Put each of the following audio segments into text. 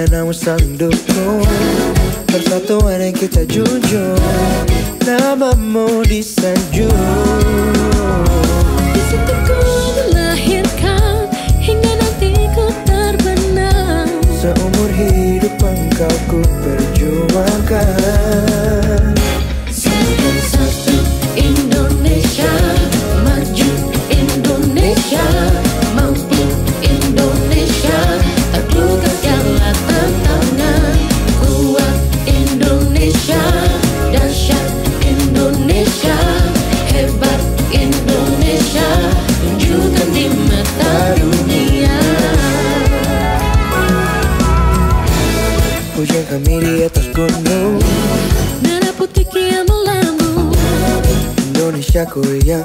setia namun saling dukung Persatuan yang kita junjung Namamu disanjung. karunia you Indonesia yang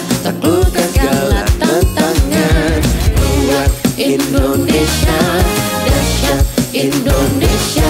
Indonesia dasha, Indonesia.